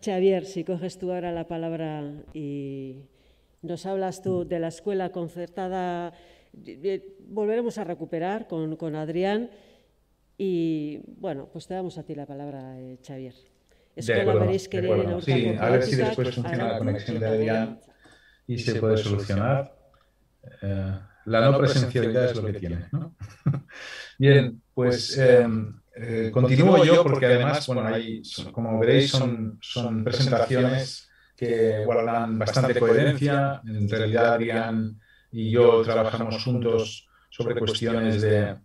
Xavier, si coges tú ahora la palabra y nos hablas tú de la escuela concertada, volveremos a recuperar con, con Adrián y bueno, pues te damos a ti la palabra, eh, Xavier. Escuela veréis que Sí, a ver si después funciona la conexión de Adrián y se puede solucionar. Eh, la no presencialidad es lo que tiene. ¿no? Bien, pues eh, eh, continúo yo porque además, bueno, hay, como veréis, son, son presentaciones que guardan bastante coherencia. En realidad, Adrián y yo trabajamos juntos sobre cuestiones de,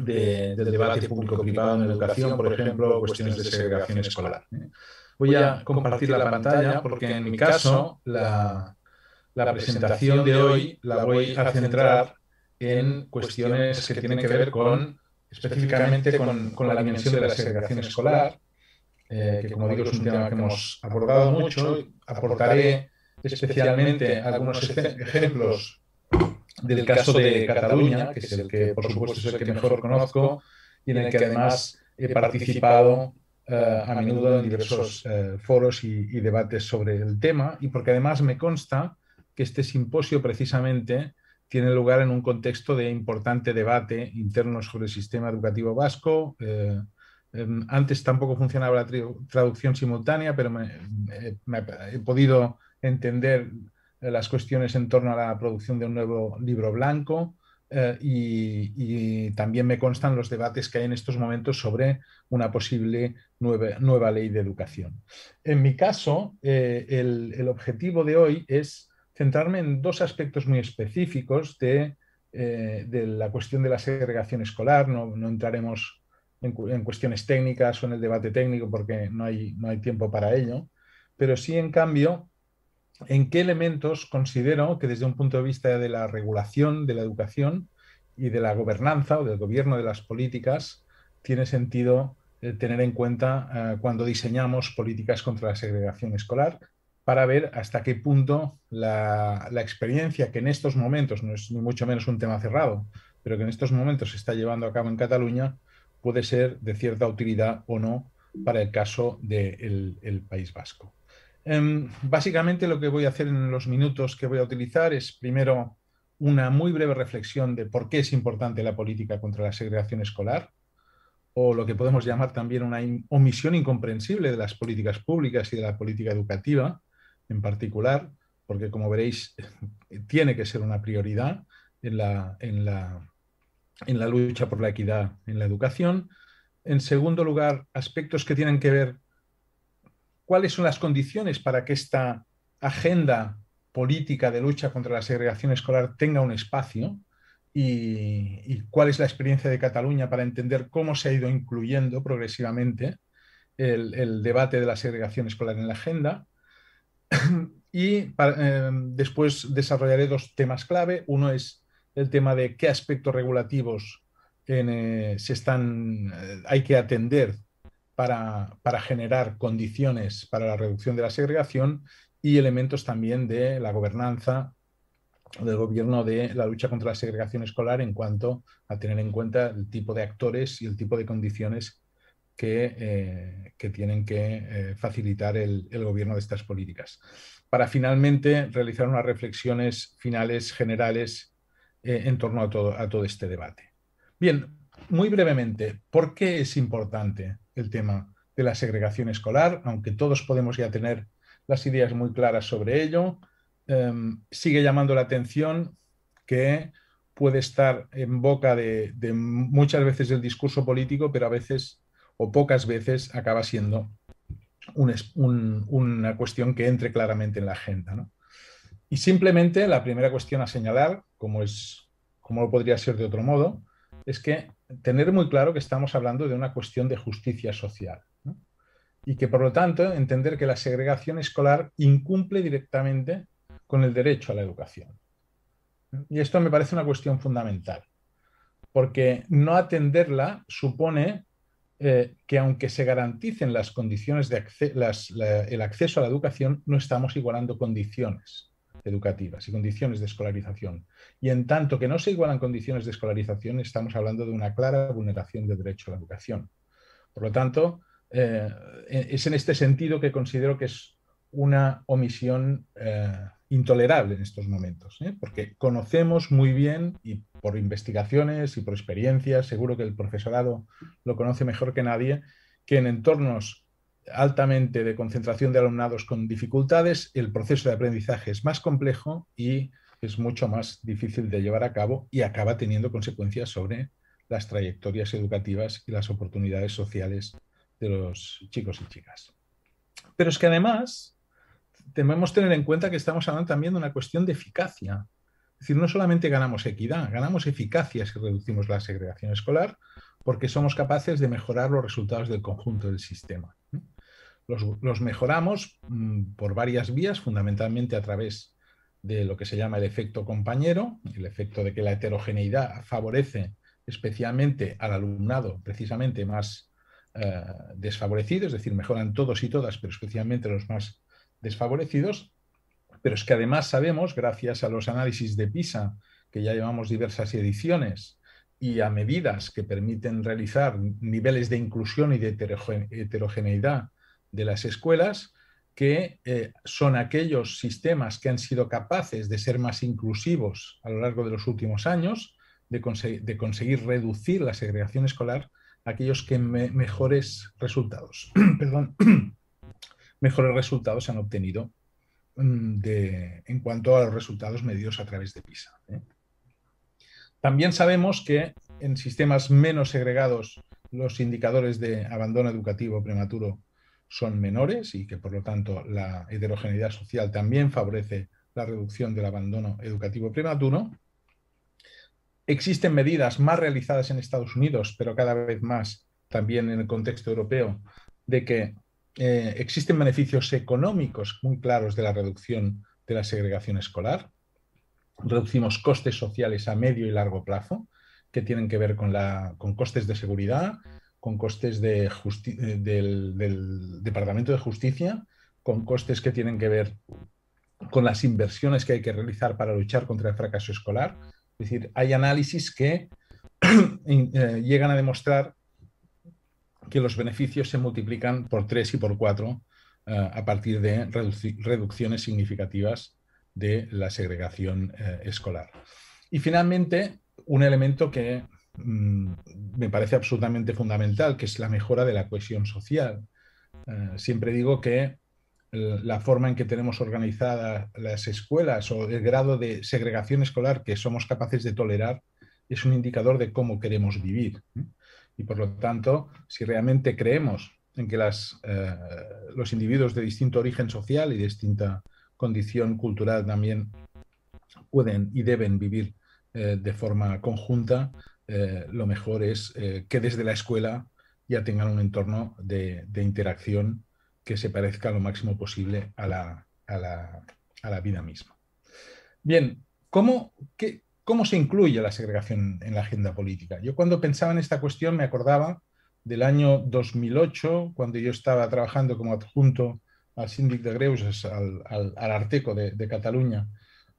del debate público-privado en educación, por ejemplo, cuestiones de segregación escolar. ¿eh? Voy a compartir la pantalla porque en mi caso la, la presentación de hoy la voy a centrar en cuestiones que tienen que ver con específicamente con, con la dimensión de la segregación escolar, eh, que como digo es un tema que hemos abordado mucho. Aportaré especialmente algunos ejemplos del caso de Cataluña, que es el que por supuesto es el que mejor conozco y en el que además he participado eh, a menudo en diversos eh, foros y, y, debates sobre el tema y porque además me consta que este simposio precisamente tiene lugar en un contexto de importante debate interno sobre el sistema educativo vasco. Eh, em, antes tampoco funcionaba la traducción simultánea, pero he podido entender eh, las cuestiones en torno a la producción de un nuevo libro blanco. Eh, y, también me constan los debates que hay en estos momentos sobre una posible nueva, ley de educación. En mi caso, el, objetivo de hoy es centrarme en dos aspectos muy específicos de, eh, de la cuestión de la segregación escolar. No, entraremos en, en, cuestiones técnicas o en el debate técnico porque no hay, no hay tiempo para ello, pero sí, en cambio, en qué elementos considero que desde un punto de vista de la regulación de la educación y de la gobernanza o del gobierno de las políticas tiene sentido eh, tener en cuenta eh, cuando diseñamos políticas contra la segregación escolar para ver hasta qué punto la, experiencia que en estos momentos, no es ni mucho menos un tema cerrado, pero que en estos momentos se está llevando a cabo en Cataluña, puede ser de cierta utilidad o no para el caso del País Vasco. Em, básicamente lo que voy a hacer en los minutos que voy a utilizar es primero una muy breve reflexión de por qué es importante la política contra la segregación escolar, o lo que podemos llamar también una omisión incomprensible de las políticas públicas y de la política educativa, en particular, porque como veréis, tiene que ser una prioridad en la, en la, en la lucha por la equidad en la educación. En segundo lugar, aspectos que tienen que ver cuáles son las condiciones para que esta agenda política de lucha contra la segregación escolar tenga un espacio y, cuál es la experiencia de Cataluña para entender cómo se ha ido incluyendo progresivamente el debate de la segregación escolar en la agenda. y eh, después desarrollaré dos temas clave. Uno es el tema de qué aspectos regulativos eh, se están, eh, hay que atender para, para, generar condiciones para la reducción de la segregación y elementos también de la gobernanza del gobierno de la lucha contra la segregación escolar en cuanto a tener en cuenta el tipo de actores y el tipo de condiciones que, eh, que tienen que eh, facilitar el, el, gobierno de estas políticas. Para finalmente realizar unas reflexiones finales generales eh, en torno a todo, a todo este debate. Bien, muy brevemente, ¿por qué es importante el tema de la segregación escolar? Aunque todos podemos ya tener las ideas muy claras sobre ello, em, sigue llamando la atención que puede estar en boca de, de muchas veces el discurso político, pero a veces o pocas veces acaba siendo un, un, una cuestión que entre claramente en la agenda. ¿no? Y simplemente la primera cuestión a señalar, como, es, como lo podría ser de otro modo, es que tener muy claro que estamos hablando de una cuestión de justicia social. Y que por lo tanto entender que la segregación escolar incumple directamente con el derecho a la educación. Y esto me parece una cuestión fundamental, porque no atenderla supone eh, que aunque se garanticen las condiciones de las, la, el acceso a la educación, no estamos igualando condiciones educativas y condiciones de escolarización. Y en tanto que no se igualan condiciones de escolarización, estamos hablando de una clara vulneración del derecho a la educación. Por lo tanto, eh, es en este sentido que considero que es una omisión eh, intolerable en estos momentos, ¿eh? porque conocemos muy bien y por investigaciones y por experiencias, seguro que el profesorado lo conoce mejor que nadie, que en entornos altamente de concentración de alumnados con dificultades, el proceso de aprendizaje es más complejo y es mucho más difícil de llevar a cabo y acaba teniendo consecuencias sobre las trayectorias educativas y las oportunidades sociales de los chicos y chicas. Pero es que además debemos tener en cuenta que estamos hablando también de una cuestión de eficacia. Es decir, no solamente ganamos equidad, ganamos eficacia si reducimos la segregación escolar, porque somos capaces de mejorar los resultados del conjunto del sistema. Los, mejoramos mm, por varias vías, fundamentalmente a través de lo que se llama el efecto compañero, el efecto de que la heterogeneidad favorece especialmente al alumnado precisamente más eh, desfavorecido, es decir, mejoran todos y todas, pero especialmente los más desfavorecidos. Pero es que además sabemos, gracias a los análisis de PISA, que ya llevamos diversas ediciones, y a medidas que permiten realizar niveles de inclusión y de heterogeneidad de las escuelas, que eh, son aquellos sistemas que han sido capaces de ser más inclusivos a lo largo de los últimos años, de, conseguir reducir la segregación escolar, aquellos que mejores resultados, perdón, mejores resultados han obtenido mm, en cuanto a los resultados medidos a través de PISA. ¿eh? También sabemos que en sistemas menos segregados los indicadores de abandono educativo prematuro son menores y que por lo tanto la heterogeneidad social también favorece la reducción del abandono educativo prematuro. Existen medidas más realizadas en Estados Unidos, pero cada vez más también en el contexto europeo, de que eh, existen beneficios económicos muy claros de la reducción de la segregación escolar. Reducimos costes sociales a medio y largo plazo, que tienen que ver con, la, con costes de seguridad, con costes eh, del, Departamento de Justicia, con costes que tienen que ver con las inversiones que hay que realizar para luchar contra el fracaso escolar. Es decir, hay análisis que eh, llegan a demostrar que los beneficios se multiplican por tres y por cuatro eh, a partir de reducciones significativas de la segregación escolar. Y finalmente, un elemento que Mm, me parece absolutamente fundamental, que es la mejora de la cohesión social. Eh, siempre digo que la forma en que tenemos organizadas las escuelas o el grado de segregación escolar que somos capaces de tolerar es un indicador de cómo queremos vivir. Y por lo tanto, si realmente creemos en que las, eh, los individuos de distinto origen social y distinta condición cultural también pueden y deben vivir eh, de forma conjunta, eh, lo mejor es que desde la escuela ya tengan un entorno de, interacción que se parezca lo máximo posible a la, vida misma. Bien, ¿cómo, ¿cómo se incluye la segregación en la agenda política? Yo cuando pensaba en esta cuestión me acordaba del año 2008, cuando yo estaba trabajando como adjunto al síndic de Greuges, al, Arteco de, Cataluña,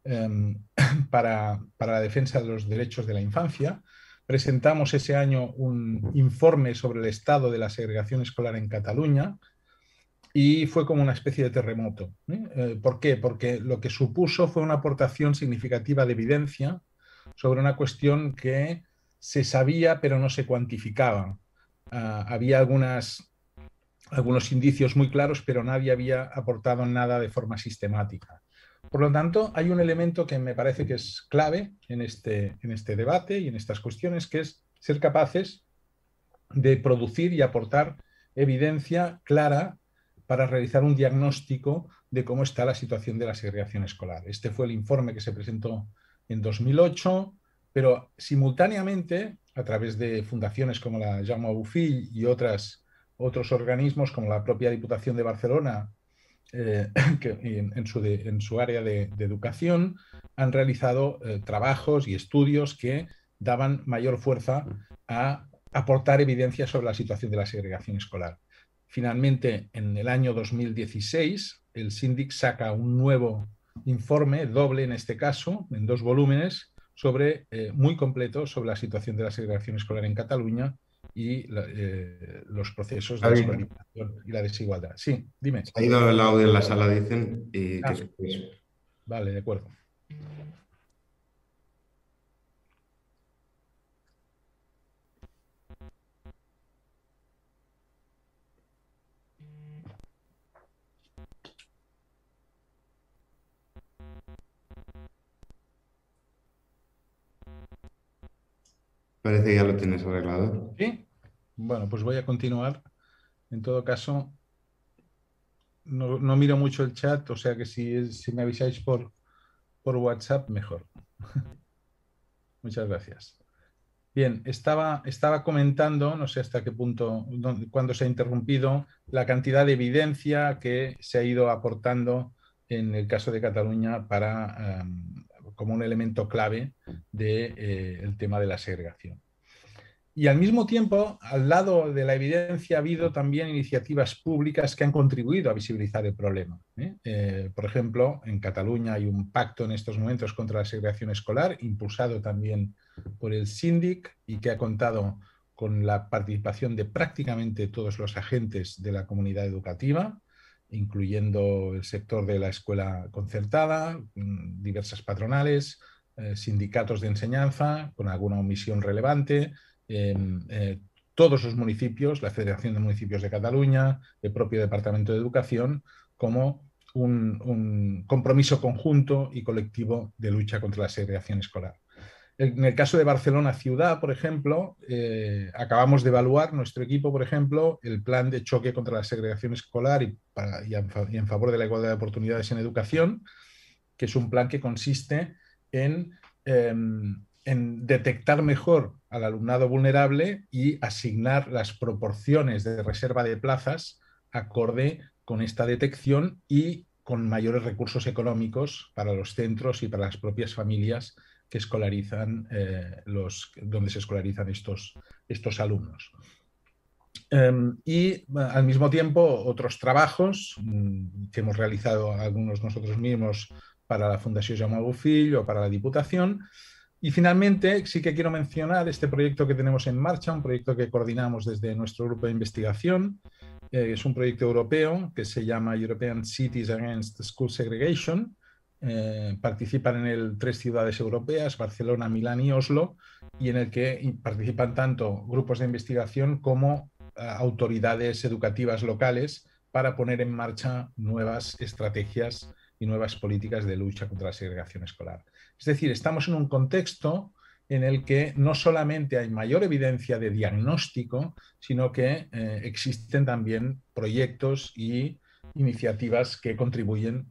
em, para, para, la defensa de los derechos de la infancia, presentamos ese año un informe sobre el estado de la segregación escolar en Cataluña y fue como una especie de terremoto. ¿eh? Eh, ¿Por qué? Porque lo que supuso fue una aportación significativa de evidencia sobre una cuestión que se sabía pero no se cuantificaba. Ah, había algunas, algunos indicios muy claros, pero nadie había aportado nada de forma sistemática. Por lo tanto, hay un elemento que me parece que es clave en este, en este debate y en estas cuestiones, que es ser capaces de producir y aportar evidencia clara para realizar un diagnóstico de cómo está la situación de la segregación escolar. Este fue el informe que se presentó en 2008, pero simultáneamente, a través de fundaciones como la Jaume Bofill y otras, otros organismos como la propia Diputación de Barcelona eh, que en, su área de, educación han realizado eh, trabajos y estudios que daban mayor fuerza a aportar evidencia sobre la situación de la segregación escolar. Finalmente, en el año 2016, el SINDIC saca un nuevo informe, doble en este caso, en dos volúmenes, sobre, eh, muy completo sobre la situación de la segregación escolar en Cataluña y eh, los procesos de escolarización y la desigualdad. Sí, dime. ha ido el audio en la sala, dicen, y ah. Vale, de acuerdo. Parece que ya lo tienes arreglado. Sí. Bueno, pues voy a continuar. En todo caso, no, miro mucho el chat, o sea que si, si me avisáis por, por WhatsApp, mejor. Muchas gracias. Bien, estaba, estaba comentando, no sé hasta qué punto, cuando se ha interrumpido, la cantidad de evidencia que se ha ido aportando en el caso de Cataluña para em, como un elemento clave del de, eh, tema de la segregación. Y al mismo tiempo, al lado de la evidencia, ha habido también iniciativas públicas que han contribuido a visibilizar el problema. ¿eh? Eh, por ejemplo, en Cataluña hay un pacto en estos momentos contra la segregación escolar, impulsado también por el SINDIC y que ha contado con la participación de prácticamente todos los agentes de la comunidad educativa, incluyendo el sector de la escuela concertada, mm, diversas patronales, eh, sindicatos de enseñanza, con alguna omisión relevante, eh, todos los municipios, la Federación de Municipios de Cataluña, el propio Departamento de Educación, como un compromiso conjunto y colectivo de lucha contra la segregación escolar. En el caso de Barcelona Ciudad, por ejemplo, eh, acabamos de evaluar nuestro equipo, por ejemplo, el plan de choque contra la segregación escolar y, en favor de la igualdad de oportunidades en educación, que es un plan que consiste en, em, en detectar mejor al alumnado vulnerable y asignar las proporciones de reserva de plazas acorde con esta detección y con mayores recursos económicos para los centros y para las propias familias que escolarizan eh, los, donde se escolarizan estos, estos alumnos. Em, y al mismo tiempo otros trabajos mm, que hemos realizado algunos nosotros mismos para la Fundación Jaume Bofill o para la Diputación. Y finalmente sí que quiero mencionar este proyecto que tenemos en marcha, un proyecto que coordinamos desde nuestro grupo de investigación. Eh, es un proyecto europeo que se llama European Cities Against School Segregation, eh, participan en él tres ciudades europeas, Barcelona, Milán y Oslo, y en el que participan tanto grupos de investigación como eh, autoridades educativas locales para poner en marcha nuevas estrategias y nuevas políticas de lucha contra la segregación escolar. Es decir, estamos en un contexto en el que no solamente hay mayor evidencia de diagnóstico, sino que eh, existen también proyectos y iniciativas que contribuyen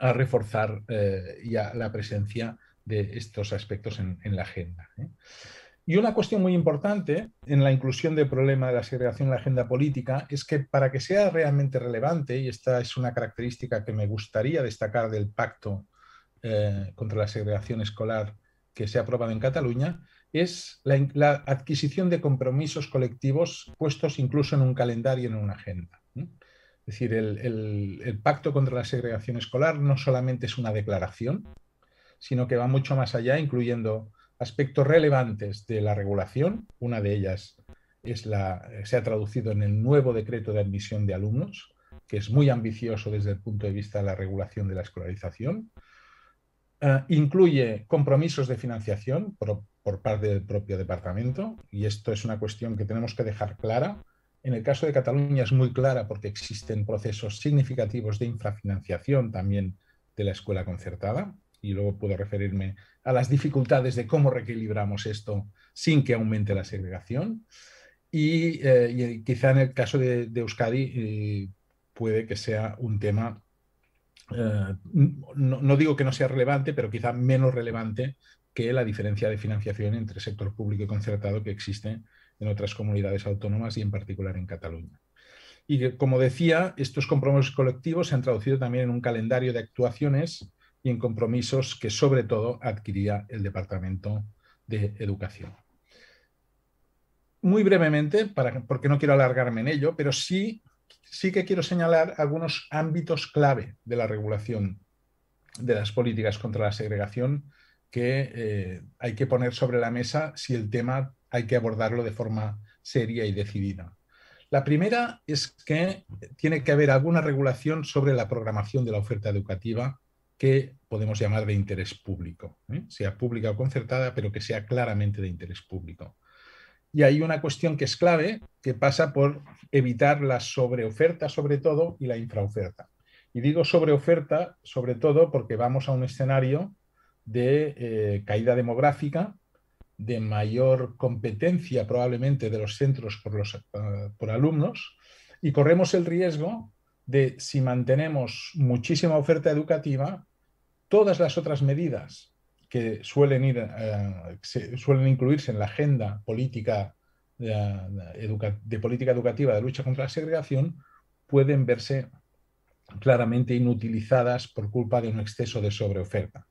a reforzar eh, ya la presencia de estos aspectos en, la agenda. ¿eh? Y una cuestión muy importante en la inclusión del problema de la segregación en la agenda política es que para que sea realmente relevante, y esta es una característica que me gustaría destacar del pacto eh, contra la segregación escolar que se ha aprobado en Cataluña, es la, la, adquisición de compromisos colectivos puestos incluso en un calendario, en una agenda. Es decir, el, pacto contra la segregación escolar no solamente es una declaración, sino que va mucho más allá, incluyendo aspectos relevantes de la regulación. Una de ellas es la, se ha traducido en el nuevo decreto de admisión de alumnos, que es muy ambicioso desde el punto de vista de la regulación de la escolarización. Eh, incluye compromisos de financiación por parte del propio departamento, y esto es una cuestión que tenemos que dejar clara en el caso de Cataluña es muy clara porque existen procesos significativos de infrafinanciación también de la escuela concertada y luego puedo referirme a las dificultades de cómo reequilibramos esto sin que aumente la segregación. Y, eh, quizá en el caso de, Euskadi eh, puede que sea un tema, eh, no, no, digo que no sea relevante, pero quizá menos relevante que la diferencia de financiación entre sector público y concertado que existe en otras comunidades autónomas y en particular en Cataluña. Y como decía, estos compromisos colectivos se han traducido también en un calendario de actuaciones y en compromisos que sobre todo adquiría el Departamento de Educación. Muy brevemente, para, porque no quiero alargarme en ello, pero sí, sí que quiero señalar algunos ámbitos clave de la regulación de las políticas contra la segregación que eh, hay que poner sobre la mesa si el tema hay que abordarlo de forma seria y decidida. La primera es que tiene que haber alguna regulación sobre la programación de la oferta educativa que podemos llamar de interés público, ¿eh? sea pública o concertada, pero que sea claramente de interés público. Y hay una cuestión que es clave, que pasa por evitar la sobreoferta sobre todo y la infraoferta. Y digo sobreoferta sobre todo porque vamos a un escenario de eh, caída demográfica, de mayor competencia probablemente de los centros eh, por alumnos y corremos el riesgo de, si mantenemos muchísima oferta educativa, todas las otras medidas que suelen, ir, eh, suelen incluirse en la agenda política de, política educativa de lucha contra la segregación pueden verse claramente inutilizadas por culpa de un exceso de sobreoferta.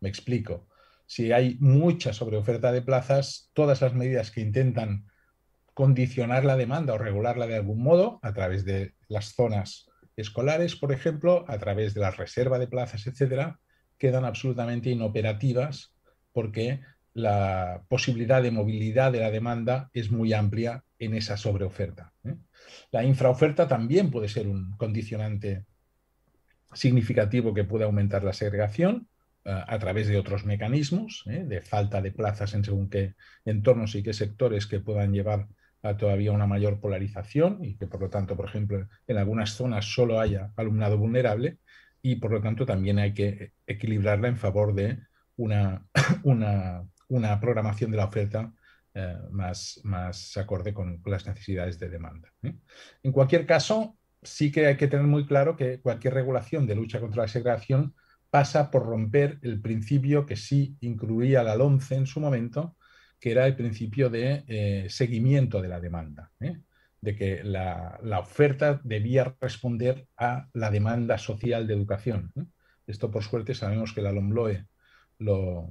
Me explico. Si hay mucha sobreoferta de plazas, todas las medidas que intentan condicionar la demanda o regularla de algún modo, a través de las zonas escolares, por ejemplo, a través de la reserva de plazas, etcétera, quedan absolutamente inoperativas porque la posibilidad de movilidad de la demanda es muy amplia en esa sobreoferta. ¿eh? La infraoferta también puede ser un condicionante significativo que puede aumentar la segregación a través de otros mecanismos, ¿eh? de falta de plazas en según qué entornos y qué sectores que puedan llevar a todavía una mayor polarización y que por lo tanto, por ejemplo, en algunas zonas solo haya alumnado vulnerable y por lo tanto también hay que equilibrarla en favor de una, una, programación de la oferta eh, más, más acorde con las necesidades de demanda. ¿eh? En cualquier caso, sí que hay que tener muy claro que cualquier regulación de lucha contra la segregación pasa por romper el principio que sí incluía la LOMCE en su momento, que era el principio de eh, seguimiento de la demanda de que la, oferta debía responder a la demanda social de educación. Esto, por suerte, sabemos que la LOMLOE lo,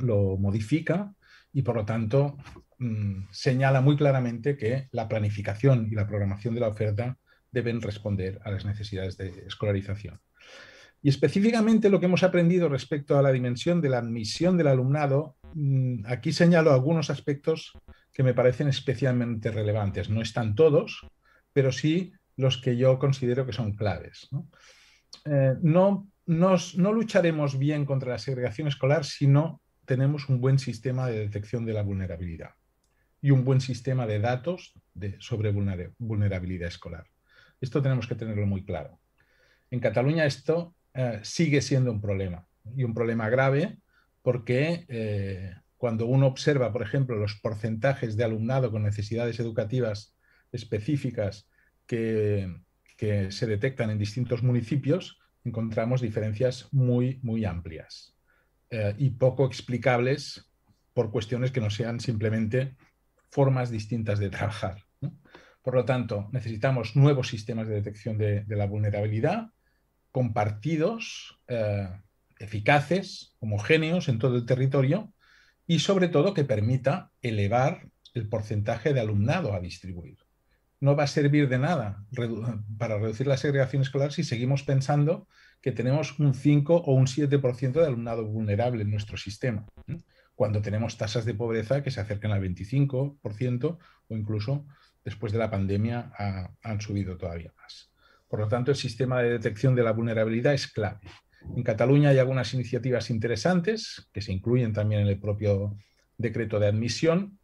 lo modifica y, por lo tanto, mm, señala muy claramente que la planificación y la programación de la oferta deben responder a las necesidades de escolarización. Y específicamente lo que hemos aprendido respecto a la dimensión de la admisión del alumnado, mm, aquí señalo algunos aspectos que me parecen especialmente relevantes. No están todos, pero sí los que yo considero que son claves. ¿no? Eh, no, no lucharemos bien contra la segregación escolar si no tenemos un buen sistema de detección de la vulnerabilidad y un buen sistema de datos de, sobre vulnerabilidad escolar. Esto tenemos que tenerlo muy claro. En Cataluña esto eh, sigue siendo un problema y un problema grave porque eh, cuando uno observa, por ejemplo, los porcentajes de alumnado con necesidades educativas específicas que, se detectan en distintos municipios, encontramos diferencias muy, muy amplias eh, y poco explicables por cuestiones que no sean simplemente formas distintas de trabajar. Por lo tanto, necesitamos nuevos sistemas de detección de, la vulnerabilidad, compartidos, eh, eficaces, homogéneos en todo el territorio y sobre todo que permita elevar el porcentaje de alumnado a distribuir. No va a servir de nada para reducir la segregación escolar si seguimos pensando que tenemos un 5 o un 7% de alumnado vulnerable en nuestro sistema, cuando tenemos tasas de pobreza que se acercan al 25% o incluso después de la pandemia han subido todavía más. Por lo tanto, el sistema de detección de la vulnerabilidad es clave. En Cataluña hay algunas iniciativas interesantes que se incluyen también en el propio decreto de admisión.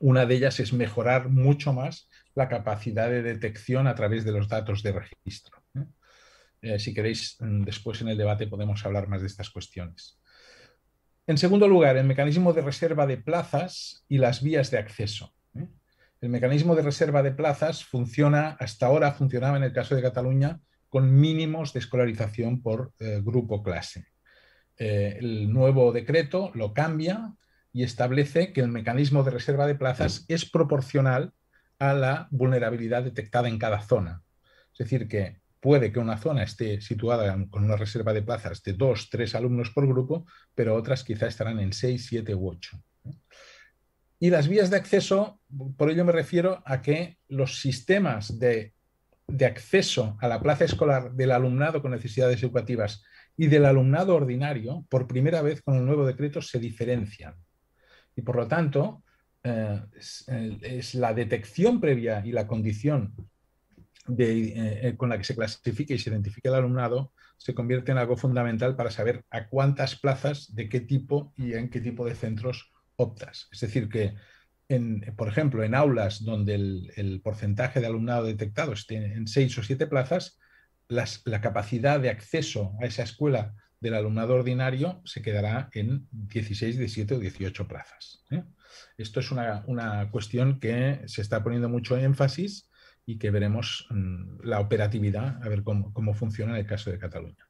Una de ellas es mejorar mucho más la capacidad de detección a través de los datos de registro. ¿eh? Eh, si queréis, mm, después en el debate podemos hablar más de estas cuestiones. En segundo lugar, el mecanismo de reserva de plazas y las vías de acceso. El mecanismo de reserva de plazas funciona, hasta ahora funcionaba en el caso de Cataluña, con mínimos de escolarización por eh, grupo clase. Eh, el nuevo decreto lo cambia y establece que el mecanismo de reserva de plazas es proporcional a la vulnerabilidad detectada en cada zona. Es decir, que puede que una zona esté situada con una reserva de plazas de dos, tres alumnos por grupo, pero otras quizá estarán en seis, siete u ocho. Y las vías de acceso, por ello me refiero a que los sistemas de de acceso a la plaza escolar del alumnado con necesidades educativas y del alumnado ordinario, por primera vez con el nuevo decreto se diferencian. Y por lo tanto, eh, es, la detección previa y la condición con la que se clasifique y se identifique el alumnado se convierte en algo fundamental para saber a cuántas plazas, de qué tipo y en qué tipo de centros Es decir, que, por ejemplo, en aulas donde el, porcentaje de alumnado detectado esté en seis o siete plazas, la capacidad de acceso a esa escuela del alumnado ordinario se quedará en 16, 17 o 18 plazas. ¿eh? Esto es una, cuestión que se está poniendo mucho énfasis y que veremos mm, la operatividad, a ver cómo, cómo funciona en el caso de Cataluña.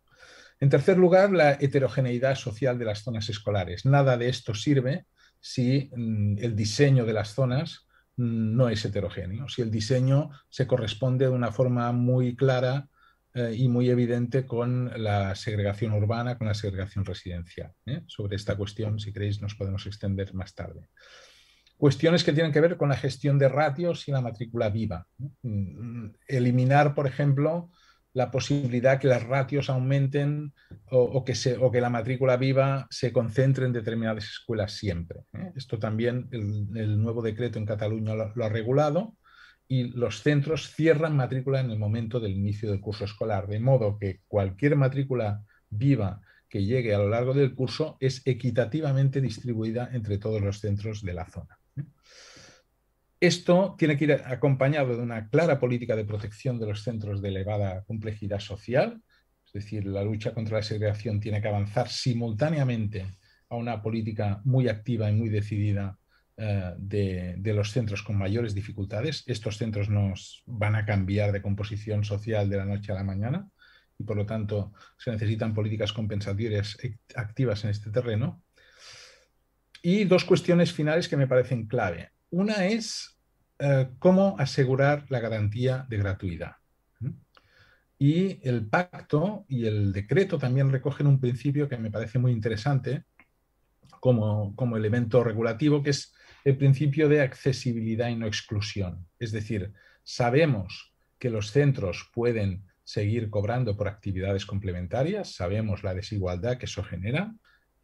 En tercer lugar, la heterogeneidad social de las zonas escolares. Nada de esto sirve si mm, el diseño de las zonas mm, no es heterogéneo, si el diseño se corresponde de una forma muy clara eh, y muy evidente con la segregación urbana, con la segregación residencial. ¿eh? Sobre esta cuestión, si queréis, nos podemos extender más tarde. Cuestiones que tienen que ver con la gestión de ratios y la matrícula viva. Mm, eliminar, por ejemplo, la posibilidad que las ratios aumenten o, que, se, o que, la matrícula viva se concentre en determinadas escuelas siempre. ¿eh? Esto también el, nuevo decreto en Cataluña lo, ha regulado y los centros cierran matrícula en el momento del inicio del curso escolar, de modo que cualquier matrícula viva que llegue a lo largo del curso es equitativamente distribuida entre todos los centros de la zona. Esto tiene que ir acompañado de una clara política de protección de los centros de elevada complejidad social, es decir, la lucha contra la segregación tiene que avanzar simultáneamente a una política muy activa y muy decidida eh, de, los centros con mayores dificultades. Estos centros nos van a cambiar de composición social de la noche a la mañana y por lo tanto se necesitan políticas compensatorias activas en este terreno. Y dos cuestiones finales que me parecen clave. Una es eh, cómo asegurar la garantía de gratuidad. Y el pacto y el decreto también recogen un principio que me parece muy interesante como, como elemento regulativo, que es el principio de accesibilidad y no exclusión. Es decir, sabemos que los centros pueden seguir cobrando por actividades complementarias, sabemos la desigualdad que eso genera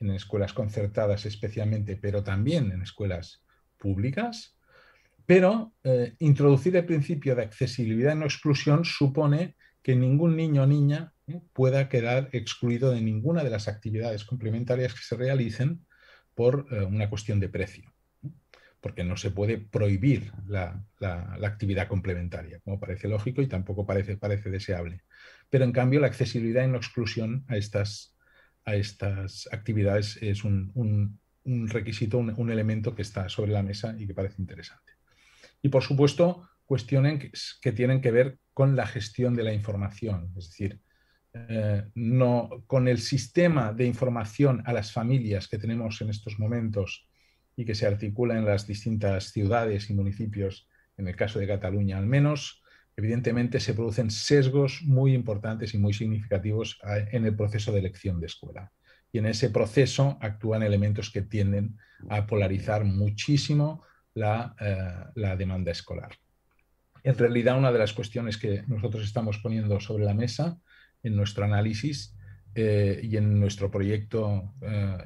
en escuelas concertadas especialmente, pero también en escuelas públicas, pero eh, introducir el principio de accesibilidad no exclusión supone que ningún niño o niña eh, pueda quedar excluido de ninguna de las actividades complementarias que se realicen por eh, una cuestión de precio porque no se puede prohibir la, actividad complementaria, como parece lógico y tampoco parece, parece deseable. Pero en cambio la accesibilidad y la exclusión a estas, a estas actividades es un, requisito, un, elemento que está sobre la mesa y que parece interesante. Y por supuesto, cuestiones que, tienen que ver con la gestión de la información, es decir, eh, no, con el sistema de información a las familias que tenemos en estos momentos y que se articula en las distintas ciudades y municipios, en el caso de Cataluña al menos, evidentemente se producen sesgos muy importantes y muy significativos en el proceso de elección de escuela. Y en ese proceso actúan elementos que tienden a polarizar muchísimo la, eh, la demanda escolar. En realidad, una de las cuestiones que nosotros estamos poniendo sobre la mesa en nuestro análisis eh, y en nuestro proyecto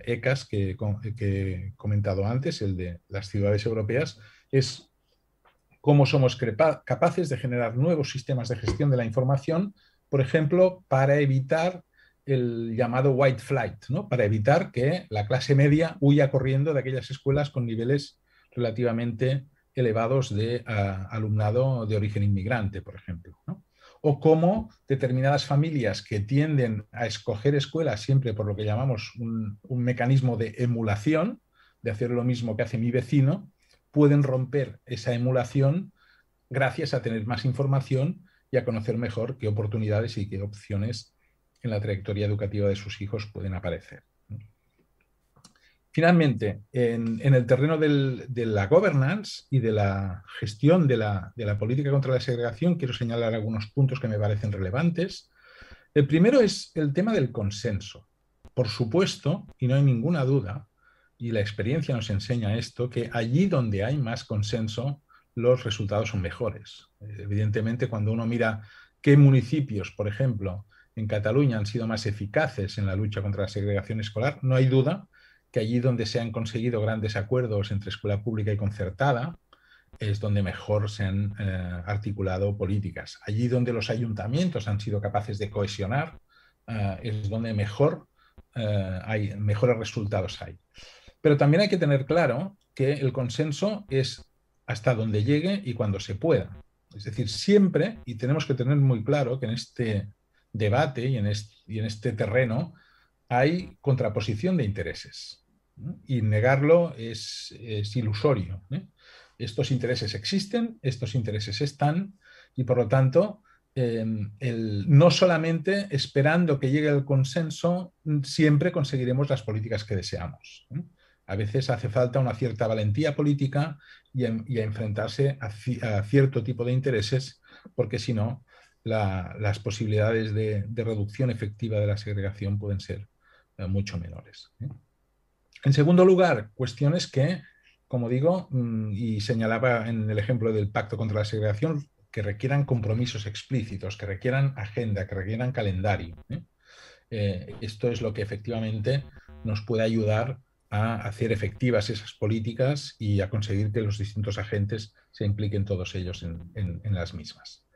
ECAS eh, que, he comentado antes, el de las ciudades europeas, es cómo somos capaces de generar nuevos sistemas de gestión de la información, por ejemplo, para evitar el llamado white flight, ¿no? para evitar que la clase media huya corriendo de aquellas escuelas con niveles relativamente elevados de ah, alumnado de origen inmigrante, por ejemplo. ¿no? o cómo determinadas familias que tienden a escoger escuelas siempre por lo que llamamos un, mecanismo de emulación, de hacer lo mismo que hace mi vecino, pueden romper esa emulación gracias a tener más información y a conocer mejor qué oportunidades y qué opciones en la trayectoria educativa de sus hijos pueden aparecer. Finalmente, en, el terreno de la governance y de la gestión de la, política contra la segregación, quiero señalar algunos puntos que me parecen relevantes. El primero es el tema del consenso. Por supuesto, y no hay ninguna duda, y la experiencia nos enseña esto, que allí donde hay más consenso, los resultados son mejores. Evidentemente, cuando uno mira qué municipios, por ejemplo, en Cataluña han sido más eficaces en la lucha contra la segregación escolar, no hay duda que allí donde se han conseguido grandes acuerdos entre escuela pública y concertada, es donde mejor se han eh, articulado políticas. Allí donde los ayuntamientos han sido capaces de cohesionar, eh, es donde mejor eh, hay, mejores resultados hay. Pero también hay que tener claro que el consenso es hasta donde llegue y cuando se pueda. Es decir, siempre, y tenemos que tener muy claro que en este debate y en este, terreno hay contraposición de intereses. Y negarlo es, ilusorio. ¿eh? Estos intereses existen, estos intereses están, y por lo tanto, em, no solamente esperando que llegue el consenso, siempre conseguiremos las políticas que deseamos. ¿eh? A veces hace falta una cierta valentía política y, a enfrentarse a, cierto tipo de intereses, porque si no, las posibilidades de, reducción efectiva de la segregación pueden ser eh, mucho menores. ¿eh? En segundo lugar, cuestiones que, como digo, mm, y señalaba en el ejemplo del Pacto contra la Segregación, que requieran compromisos explícitos, que requieran agenda, que requieran calendario. ¿eh? esto es lo que efectivamente nos puede ayudar a hacer efectivas esas políticas y a conseguir que los distintos agentes se impliquen todos ellos en, las mismas.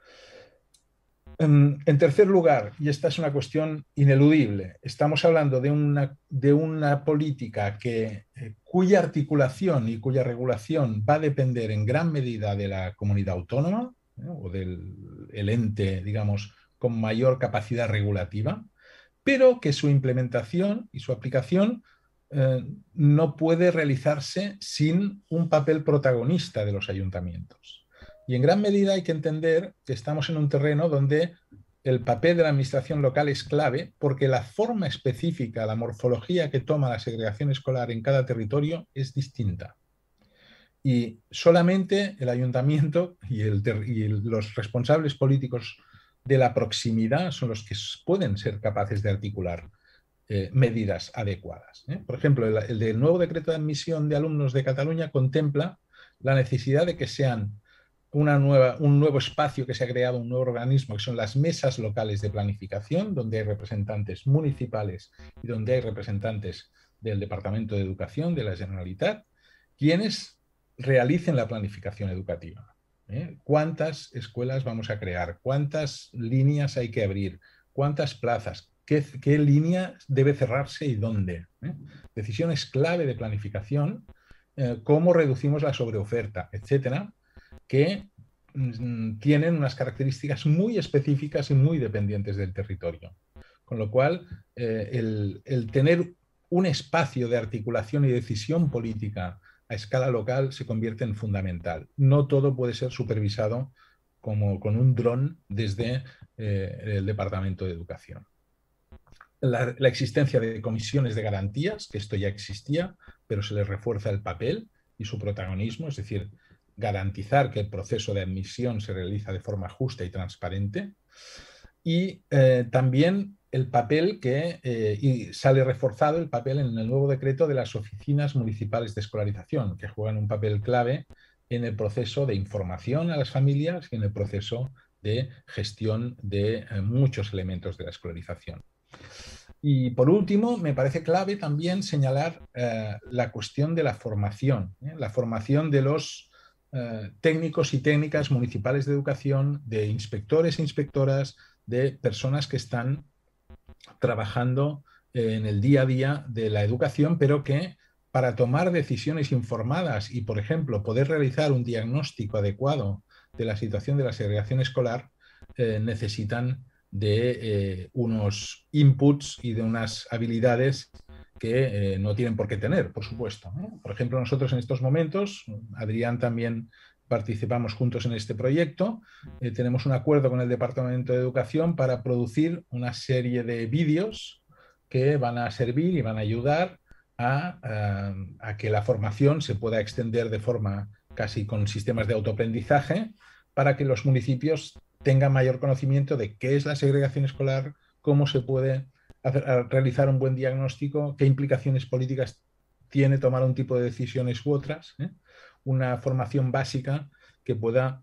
En, tercer lugar, y esta es una cuestión ineludible, estamos hablando de una, de una política que, eh, cuya articulación y cuya regulación va a depender en gran medida de la comunidad autónoma o del ente, digamos, con mayor capacidad regulativa, pero que su implementación y su aplicación eh, no puede realizarse sin un papel protagonista de los ayuntamientos. Y en gran medida hay que entender que estamos en un terreno donde el papel de la administración local es clave porque la forma específica, la morfología que toma la segregación escolar en cada territorio es distinta. Y solamente el ayuntamiento y, los responsables políticos de la proximidad son los que pueden ser capaces de articular eh, medidas adecuadas. ¿eh? Por ejemplo, el, nuevo decreto de admisión de alumnos de Cataluña contempla la necesidad de que sean una nueva, un nuevo espacio que se ha creado, un nuevo organismo, que son las mesas locales de planificación, donde hay representantes municipales y donde hay representantes del Departamento de Educación, de la Generalitat, quienes realicen la planificación educativa. ¿eh? ¿Cuántas escuelas vamos a crear? ¿Cuántas líneas hay que abrir? ¿Cuántas plazas? qué, línea debe cerrarse y dónde. ¿eh? Decisiones clave de planificación, eh, cómo reducimos la sobreoferta, etcétera, que mm, tienen unas características muy específicas y muy dependientes del territorio. Con lo cual, eh, el, tener un espacio de articulación y decisión política a escala local se convierte en fundamental. No todo puede ser supervisado como con un dron desde el Departamento de Educación la, existencia de comisiones de garantías, que esto ya existía, pero se les refuerza el papel y su protagonismo, es decir, garantizar que el proceso de admisión se realiza de forma justa y transparente. Y eh, también el papel que eh, y sale reforzado el papel en el nuevo decreto de las oficinas municipales de escolarización, que juegan un papel clave en el proceso de información a las familias y en el proceso de gestión de eh, muchos elementos de la escolarización. Y por último, me parece clave también señalar la cuestión de la formación, la formación de los eh, técnicos y técnicas municipales de educación, de inspectores e inspectoras, de personas que están trabajando en el día a día de la educación, pero que para tomar decisiones informadas y, por ejemplo, poder realizar un diagnóstico adecuado de la situación de la segregación escolar, necesitan de eh, unos inputs y de unas habilidades que eh, no tienen por qué tener, por supuesto. Por ejemplo, nosotros en estos momentos, Adrián también participamos juntos en este proyecto, eh, tenemos un acuerdo con el Departamento de Educación para producir una serie de vídeos que van a servir y van a ayudar a, a que la formación se pueda extender de forma casi con sistemas de autoaprendizaje para que los municipios tenga mayor conocimiento de qué es la segregación escolar, cómo se puede realizar un buen diagnóstico, qué implicaciones políticas tiene tomar un tipo de decisiones u otras, ¿eh? una formación básica que pueda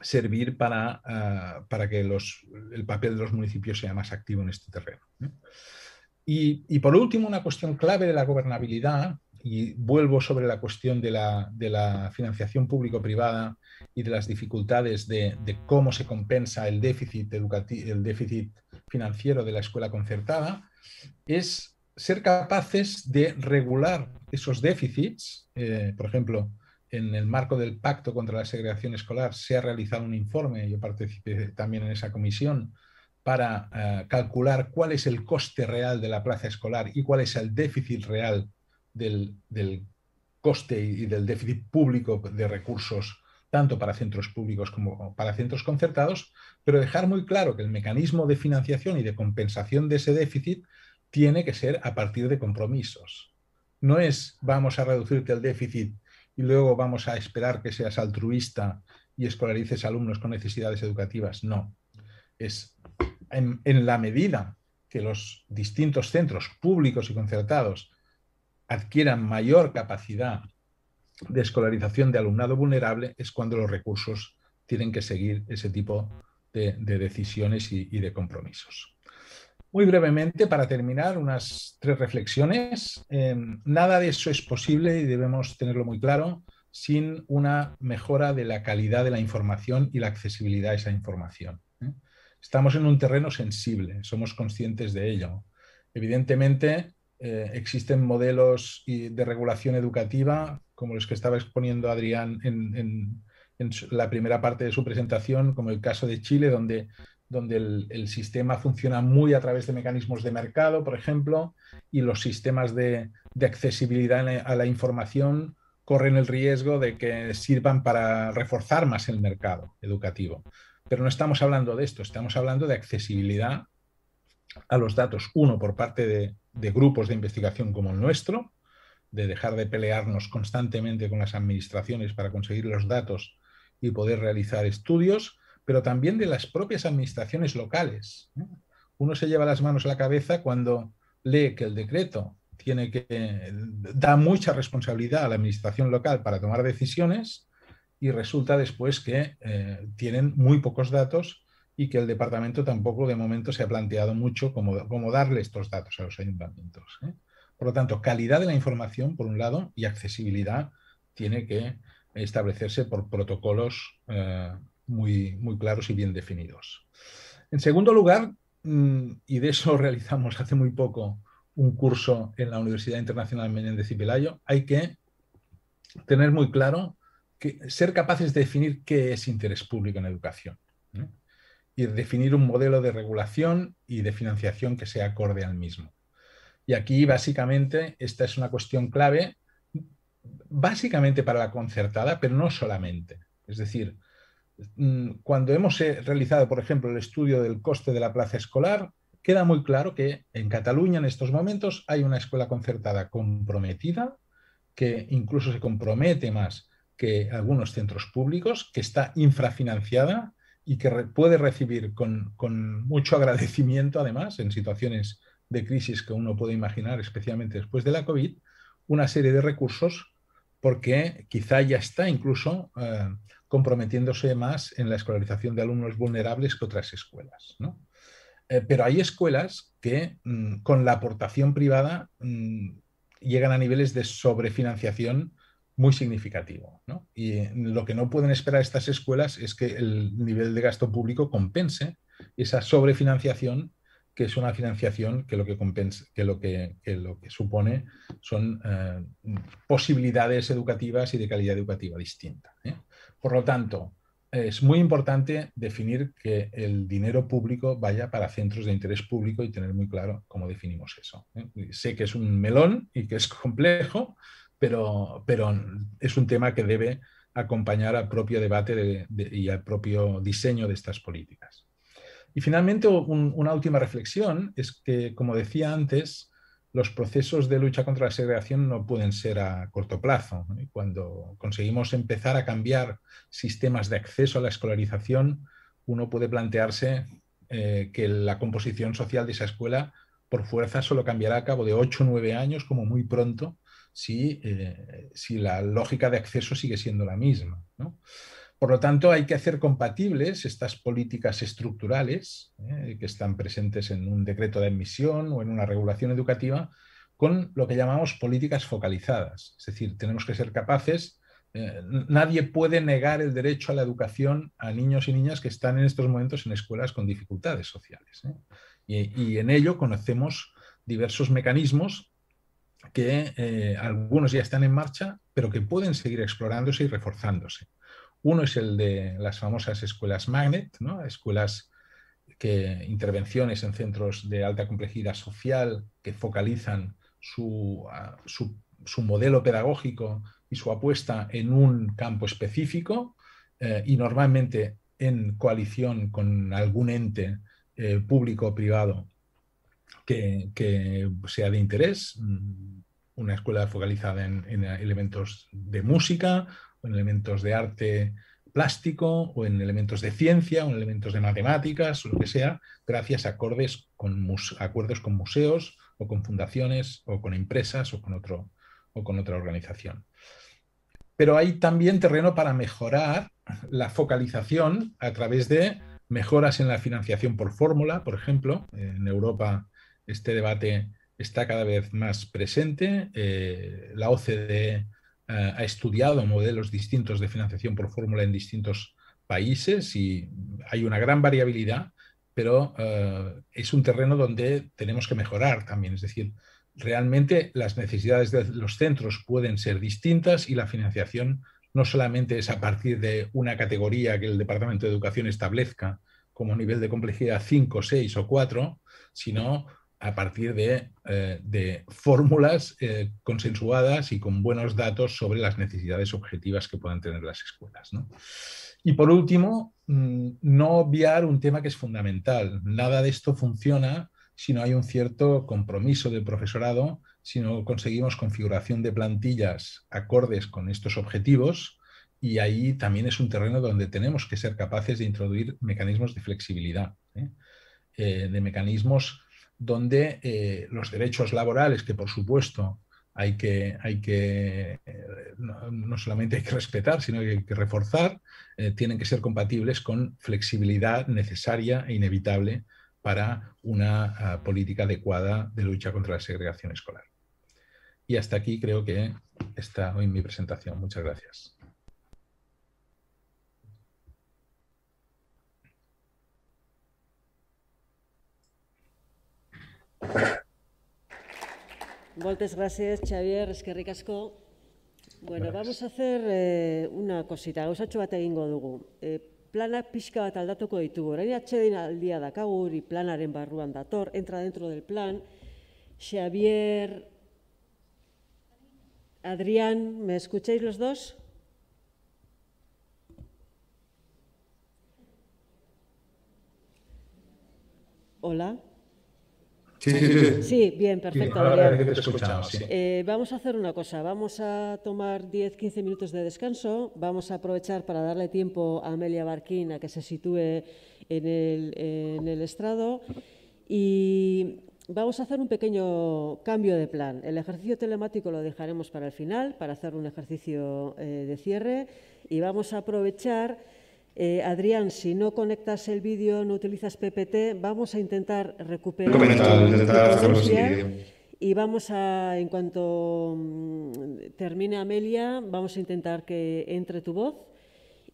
servir para, ah, para que los, el papel de los municipios sea más activo en este terreno. Y, por último, una cuestión clave de la gobernabilidad, y vuelvo sobre la cuestión de la, financiación público-privada y de las dificultades de, cómo se compensa el déficit, el déficit financiero de la escuela concertada, es ser capaces de regular esos déficits. Eh, por ejemplo, en el marco del Pacto contra la Segregación Escolar se ha realizado un informe, yo participé también en esa comisión, para eh, calcular cuál es el coste real de la plaza escolar y cuál es el déficit real del, coste y del déficit público de recursos, tanto para centros públicos como para centros concertados, pero dejar muy claro que el mecanismo de financiación y de compensación de ese déficit tiene que ser a partir de compromisos. No es vamos a reducirte el déficit y luego vamos a esperar que seas altruista y escolarices alumnos con necesidades educativas. No. Es en, la medida que los distintos centros públicos y concertados adquieran mayor capacidad de escolarización de alumnado vulnerable, es cuando los recursos tienen que seguir ese tipo de, decisiones y, de compromisos. Muy brevemente, para terminar, unas tres reflexiones. Em, nada de eso es posible y debemos tenerlo muy claro sin una mejora de la calidad de la información y la accesibilidad a esa información. ¿eh? Estamos en un terreno sensible, somos conscientes de ello. Evidentemente, eh, existen modelos de regulación educativa, como los que estaba exponiendo Adrián en, la primera parte de su presentación, como el caso de Chile, donde, donde el, sistema funciona muy a través de mecanismos de mercado, por ejemplo, y los sistemas de, de accesibilidad a la información corren el riesgo de que sirvan para reforzar más el mercado educativo. Pero no estamos hablando de esto, estamos hablando de accesibilidad a los datos, uno por parte de, grupos de investigación como el nuestro, de dejar de pelearnos constantemente con las administraciones para conseguir los datos y poder realizar estudios, pero también de las propias administraciones locales. Uno se lleva las manos a la cabeza cuando lee que el decreto tiene que da mucha responsabilidad a la administración local para tomar decisiones y resulta después que eh, tienen muy pocos datos y que el departamento tampoco de momento se ha planteado mucho cómo, cómo darle estos datos a los ayuntamientos. ¿eh? Por lo tanto, calidad de la información, por un lado, y accesibilidad tiene que establecerse por protocolos eh, muy, claros y bien definidos. En segundo lugar, mm, y de eso realizamos hace muy poco un curso en la Universidad Internacional Menéndez y Pelayo, hay que tener muy claro ser capaces de definir qué es interés público en educación y definir un modelo de regulación y de financiación que sea acorde al mismo. Y aquí básicamente esta es una cuestión clave, básicamente para la concertada, pero no solamente. Es decir, mm, cuando hemos eh, realizado, por ejemplo, el estudio del coste de la plaza escolar, queda muy claro que en Cataluña en estos momentos hay una escuela concertada comprometida, que incluso se compromete más que algunos centros públicos, que está infrafinanciada y que puede recibir con, mucho agradecimiento, además, en situaciones de crisis que uno puede imaginar, especialmente después de la COVID, una serie de recursos porque quizá ya está incluso eh, comprometiéndose más en la escolarización de alumnos vulnerables que otras escuelas. Eh, pero hay escuelas que mm, con la aportación privada mm, llegan a niveles de sobrefinanciación muy significativo. Y lo que no pueden esperar estas escuelas es que el nivel de gasto público compense esa sobrefinanciación, que es una financiación que lo que, compensa, que lo que, lo que supone son eh, posibilidades educativas y de calidad educativa distinta. ¿eh? Por lo tanto, es muy importante definir que el dinero público vaya para centros de interés público y tener muy claro cómo definimos eso. ¿eh? Sé que es un melón y que es complejo, pero, pero es un tema que debe acompañar al propio debate y al propio diseño de estas políticas. Y finalmente, una última reflexión es que, como decía antes, los procesos de lucha contra la segregación no pueden ser a corto plazo. Cuando conseguimos empezar a cambiar sistemas de acceso a la escolarización, uno puede plantearse eh, que la composición social de esa escuela por fuerza solo cambiará a cabo de 8 o 9 años, como muy pronto, si, eh, si la lógica de acceso sigue siendo la misma. Por lo tanto, hay que hacer compatibles estas políticas estructurales eh, que están presentes en un decreto de admisión o en una regulación educativa con lo que llamamos políticas focalizadas. Es decir, tenemos que ser capaces, eh, nadie puede negar el derecho a la educación a niños y niñas que están en estos momentos en escuelas con dificultades sociales. ¿eh? Y, en ello conocemos diversos mecanismos que algunos ya están en marcha, pero que pueden seguir explorándose y reforzándose. Uno es el de las famosas escuelas Magnet, ¿no? escuelas que intervenciones en centros de alta complejidad social que focalizan su, modelo pedagógico y su apuesta en un campo específico eh, y normalmente en coalición con algún ente eh, público o privado que, sea de interés, mm, una escuela focalizada en, en, elementos de música o en elementos de arte plástico o en elementos de ciencia o en elementos de matemáticas o lo que sea, gracias a acordes con acuerdos con museos o con fundaciones o con empresas o con, otro, o con otra organización. Pero hay también terreno para mejorar la focalización a través de mejoras en la financiación por fórmula, por ejemplo. En Europa este debate está cada vez más presente. Eh, la OCDE eh, ha estudiado modelos distintos de financiación por fórmula en distintos países y hay una gran variabilidad pero eh, es un terreno donde tenemos que mejorar también. Es decir, realmente las necesidades de los centros pueden ser distintas y la financiación no solamente es a partir de una categoría que el Departamento de Educación establezca como nivel de complejidad 5, 6 o 4, sino a partir de, eh, fórmulas eh, consensuadas y con buenos datos sobre las necesidades objetivas que puedan tener las escuelas. Y por último, mm, no obviar un tema que es fundamental. Nada de esto funciona si no hay un cierto compromiso del profesorado, si no conseguimos configuración de plantillas acordes con estos objetivos. Y ahí también es un terreno donde tenemos que ser capaces de introducir mecanismos de flexibilidad. Eh, de mecanismos donde eh, los derechos laborales, que por supuesto hay que, hay que no, solamente hay que respetar, sino que hay que reforzar, eh, tienen que ser compatibles con flexibilidad necesaria e inevitable para una ah, política adecuada de lucha contra la segregación escolar. Y hasta aquí creo que está hoy mi presentación. Muchas gracias. Muchas gracias, Xavier, es que ricasco. Bueno, vamos a hacer eh, una cosita, gauzatxo bat egingo dugu. Eh, planak pixka bat aldatuko ditugu. Orain atxedin aldia dakagu, y planaren barruan dator, entra dentro del plan. Xavier, Adrián, ¿me escucháis los dos? Hola. Sí, sí, sí. Sí, bien, perfecto. Eh, vamos a hacer una cosa, vamos a tomar 10-15 minutos de descanso, vamos a aprovechar para darle tiempo a Amelia Barquín a que se sitúe en el, en el estrado y vamos a hacer un pequeño cambio de plan. El ejercicio telemático lo dejaremos para el final, para hacer un ejercicio eh, de cierre y vamos a aprovechar eh, Adrián, si no conectas el vídeo, no utilizas PPT, vamos a intentar recuperar y vamos a, en cuanto mm, termine Amelia, vamos a intentar que entre tu voz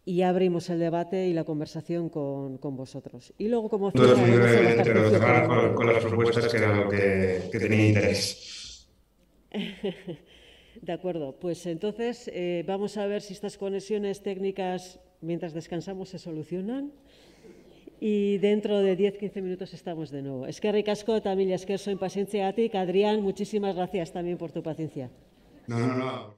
y abrimos el debate y la conversación con, vosotros. Y luego, como con, las propuestas que era lo que, tenía interés. De acuerdo, pues entonces eh, vamos a ver si estas conexiones técnicas mientras descansamos se solucionan y dentro de 10-15 minutos estamos de nuevo. Es que ricasco también, es que soy impaciencia a ti. Adrián, muchísimas gracias también por tu paciencia. No, no, no.